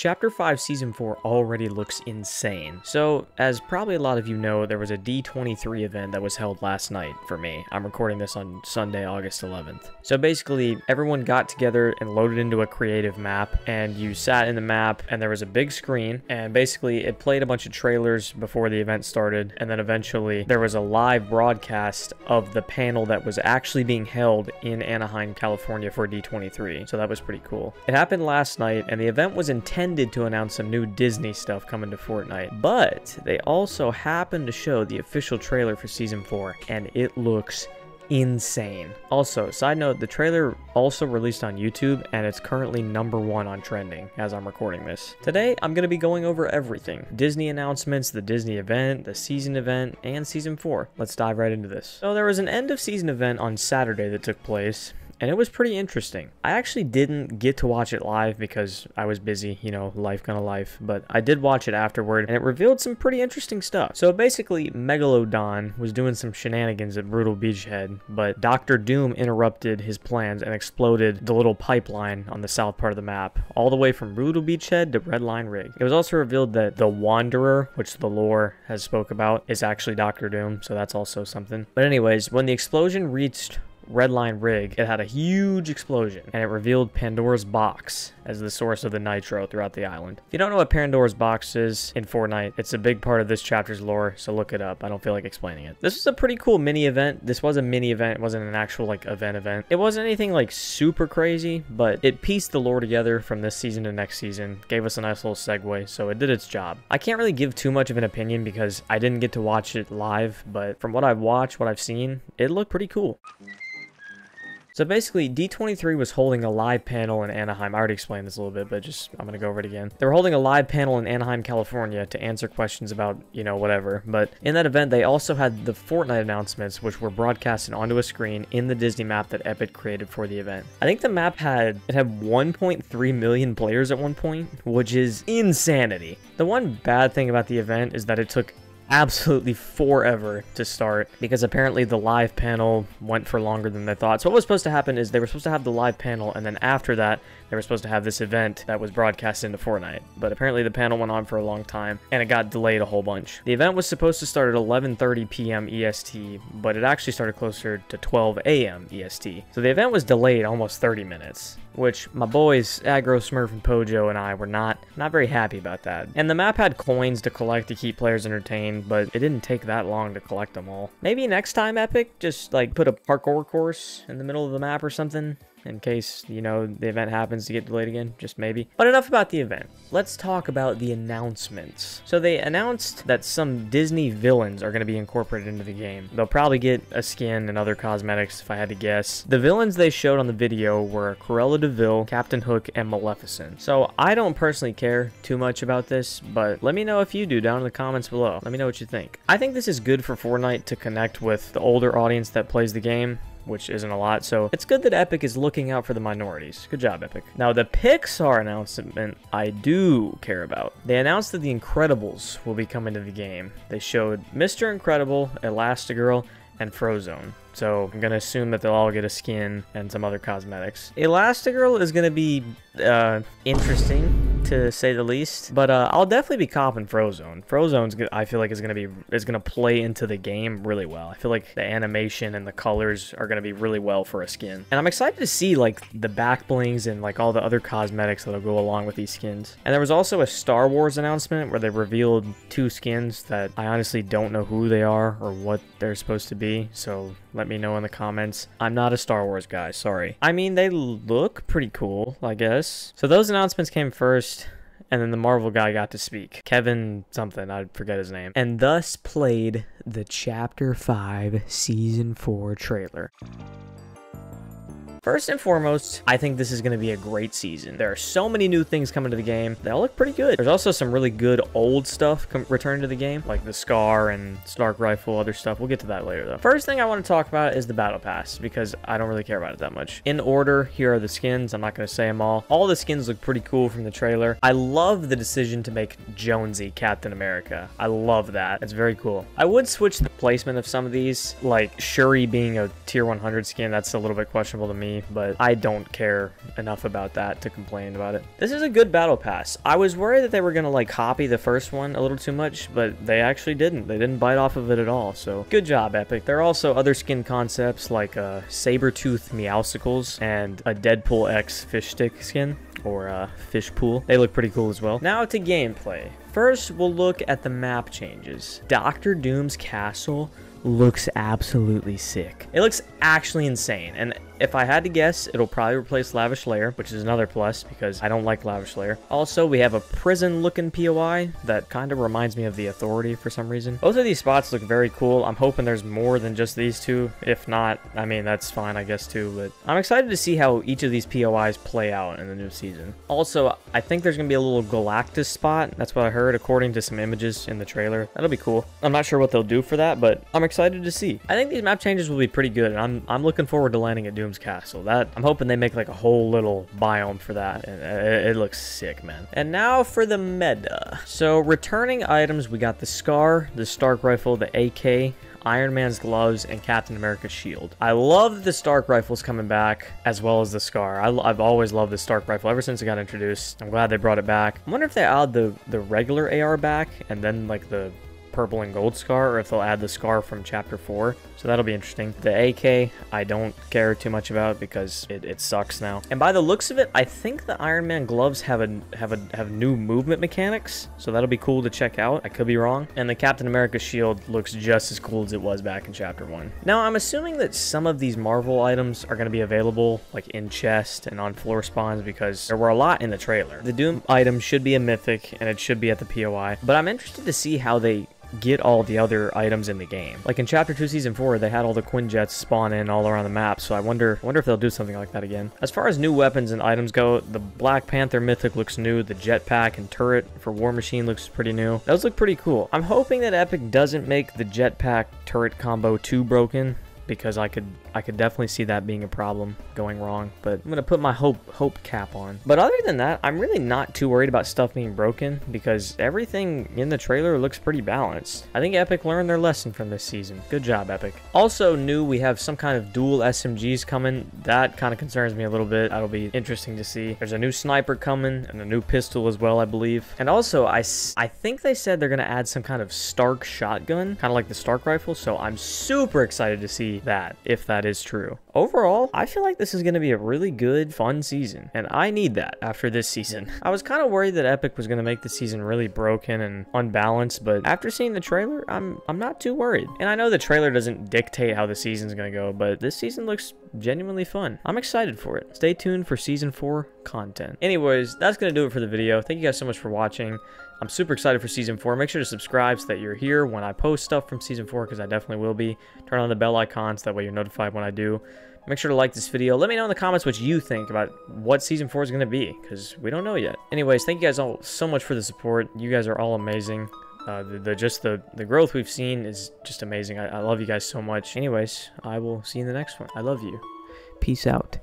Chapter 5 Season 4 already looks insane. So, as probably a lot of you know, there was a D23 event that was held last night for me. I'm recording this on Sunday, August 11th. So basically, everyone got together and loaded into a creative map, and you sat in the map, and there was a big screen, and basically it played a bunch of trailers before the event started, and then eventually there was a live broadcast of the panel that was actually being held in Anaheim, California for D23. So that was pretty cool. It happened last night, and the event was intended to announce some new Disney stuff coming to Fortnite, but they also happened to show the official trailer for Season 4, and it looks insane. Also, side note, the trailer also released on YouTube and it's currently number one on trending as I'm recording this. Today, I'm going to be going over everything. Disney announcements, the Disney event, the season event, and season 4. Let's dive right into this. So there was an end of season event on Saturday that took place and it was pretty interesting. I actually didn't get to watch it live because I was busy, you know, life gonna life, but I did watch it afterward and it revealed some pretty interesting stuff. So basically, Megalodon was doing some shenanigans at Brutal Beachhead, but Doctor Doom interrupted his plans and exploded the little pipeline on the south part of the map, all the way from Brutal Beachhead to Red Line Rig. It was also revealed that the Wanderer, which the lore has spoke about, is actually Doctor Doom, so that's also something. But anyways, when the explosion reached Redline rig, it had a huge explosion, and it revealed Pandora's box as the source of the nitro throughout the island. If you don't know what Pandora's box is in Fortnite, it's a big part of this chapter's lore, so look it up. I don't feel like explaining it. This was a pretty cool mini event. This was a mini event, it wasn't an actual like event event. It wasn't anything like super crazy, but it pieced the lore together from this season to next season, gave us a nice little segue, so it did its job. I can't really give too much of an opinion because I didn't get to watch it live, but from what I've watched, what I've seen, it looked pretty cool. So basically, D23 was holding a live panel in Anaheim. I already explained this a little bit, but just, I'm going to go over it again. They were holding a live panel in Anaheim, California to answer questions about, you know, whatever. But in that event, they also had the Fortnite announcements, which were broadcasted onto a screen in the Disney map that Epic created for the event. I think the map had, it had 1.3 million players at one point, which is insanity. The one bad thing about the event is that it took absolutely forever to start because apparently the live panel went for longer than they thought. So what was supposed to happen is they were supposed to have the live panel and then after that they were supposed to have this event that was broadcast into Fortnite. But apparently the panel went on for a long time and it got delayed a whole bunch. The event was supposed to start at 11:30 p.m. EST, but it actually started closer to 12 a.m. EST. So the event was delayed almost 30 minutes which my boys Aggro Smurf and Pojo and I were not not very happy about that. And the map had coins to collect to keep players entertained, but it didn't take that long to collect them all. Maybe next time Epic just like put a parkour course in the middle of the map or something in case, you know, the event happens to get delayed again, just maybe. But enough about the event. Let's talk about the announcements. So they announced that some Disney villains are going to be incorporated into the game. They'll probably get a skin and other cosmetics if I had to guess. The villains they showed on the video were Cruella de Vil, Captain Hook, and Maleficent. So I don't personally care too much about this, but let me know if you do down in the comments below. Let me know what you think. I think this is good for Fortnite to connect with the older audience that plays the game which isn't a lot. So it's good that Epic is looking out for the minorities. Good job, Epic. Now, the Pixar announcement I do care about. They announced that The Incredibles will be coming to the game. They showed Mr. Incredible, Elastigirl, and Frozone. So I'm going to assume that they'll all get a skin and some other cosmetics. Elastigirl is going to be uh, interesting to say the least. But uh, I'll definitely be copping Frozone. Frozone's I feel like is gonna be is gonna play into the game really well. I feel like the animation and the colors are gonna be really well for a skin. And I'm excited to see like the back blings and like all the other cosmetics that'll go along with these skins. And there was also a Star Wars announcement where they revealed two skins that I honestly don't know who they are or what they're supposed to be. So let me know in the comments. I'm not a Star Wars guy, sorry. I mean, they look pretty cool, I guess. So those announcements came first and then the Marvel guy got to speak. Kevin something, I forget his name. And thus played the Chapter 5 Season 4 trailer. First and foremost, I think this is going to be a great season. There are so many new things coming to the game. They all look pretty good. There's also some really good old stuff returning to the game, like the Scar and Stark Rifle, other stuff. We'll get to that later, though. First thing I want to talk about is the Battle Pass, because I don't really care about it that much. In order, here are the skins. I'm not going to say them all. All the skins look pretty cool from the trailer. I love the decision to make Jonesy Captain America. I love that. It's very cool. I would switch the placement of some of these, like Shuri being a tier 100 skin. That's a little bit questionable to me but I don't care enough about that to complain about it. This is a good battle pass. I was worried that they were gonna like copy the first one a little too much, but they actually didn't. They didn't bite off of it at all, so good job, Epic. There are also other skin concepts like uh, Saber-tooth Meowscles and a Deadpool X fish stick skin or uh, fish pool. They look pretty cool as well. Now to gameplay. First, we'll look at the map changes. Doctor Doom's castle looks absolutely sick. It looks actually insane, and if I had to guess, it'll probably replace Lavish Lair, which is another plus because I don't like Lavish Lair. Also, we have a prison-looking POI that kind of reminds me of the Authority for some reason. Both of these spots look very cool. I'm hoping there's more than just these two. If not, I mean, that's fine, I guess, too. But I'm excited to see how each of these POIs play out in the new season. Also, I think there's going to be a little Galactus spot. That's what I heard according to some images in the trailer. That'll be cool. I'm not sure what they'll do for that, but I'm excited to see. I think these map changes will be pretty good, and I'm, I'm looking forward to landing at Doom's Castle. That I'm hoping they make like a whole little biome for that. It, it looks sick, man. And now for the meta. So returning items, we got the Scar, the Stark Rifle, the AK, Iron Man's gloves, and Captain America's shield. I love that the Stark rifles coming back, as well as the Scar. I, have always loved the Stark rifle ever since it got introduced. I'm glad they brought it back. I wonder if they add the, the regular AR back, and then like the purple and gold scar, or if they'll add the scar from chapter 4. So that'll be interesting. The AK, I don't care too much about because it, it sucks now. And by the looks of it, I think the Iron Man gloves have a have a have new movement mechanics. So that'll be cool to check out. I could be wrong. And the Captain America shield looks just as cool as it was back in chapter 1. Now, I'm assuming that some of these Marvel items are going to be available like in chest and on floor spawns because there were a lot in the trailer. The Doom item should be a mythic and it should be at the POI. But I'm interested to see how they get all the other items in the game. Like in Chapter 2 Season 4, they had all the Quinjets spawn in all around the map, so I wonder wonder if they'll do something like that again. As far as new weapons and items go, the Black Panther Mythic looks new, the jetpack and turret for War Machine looks pretty new. Those look pretty cool. I'm hoping that Epic doesn't make the jetpack turret combo too broken, because I could I could definitely see that being a problem going wrong. But I'm gonna put my hope hope cap on. But other than that, I'm really not too worried about stuff being broken because everything in the trailer looks pretty balanced. I think Epic learned their lesson from this season. Good job, Epic. Also new, we have some kind of dual SMGs coming. That kind of concerns me a little bit. That'll be interesting to see. There's a new sniper coming and a new pistol as well, I believe. And also, I, I think they said they're gonna add some kind of Stark shotgun, kind of like the Stark rifle. So I'm super excited to see that, if that is true. Overall, I feel like this is going to be a really good, fun season, and I need that after this season. I was kind of worried that Epic was going to make the season really broken and unbalanced, but after seeing the trailer, I'm I'm not too worried. And I know the trailer doesn't dictate how the season's going to go, but this season looks genuinely fun. I'm excited for it. Stay tuned for season 4 content. Anyways, that's going to do it for the video. Thank you guys so much for watching. I'm super excited for Season 4. Make sure to subscribe so that you're here when I post stuff from Season 4, because I definitely will be. Turn on the bell icons, so that way you're notified when I do. Make sure to like this video. Let me know in the comments what you think about what Season 4 is going to be, because we don't know yet. Anyways, thank you guys all so much for the support. You guys are all amazing. Uh, the, the, just the the growth we've seen is just amazing. I, I love you guys so much. Anyways, I will see you in the next one. I love you. Peace out.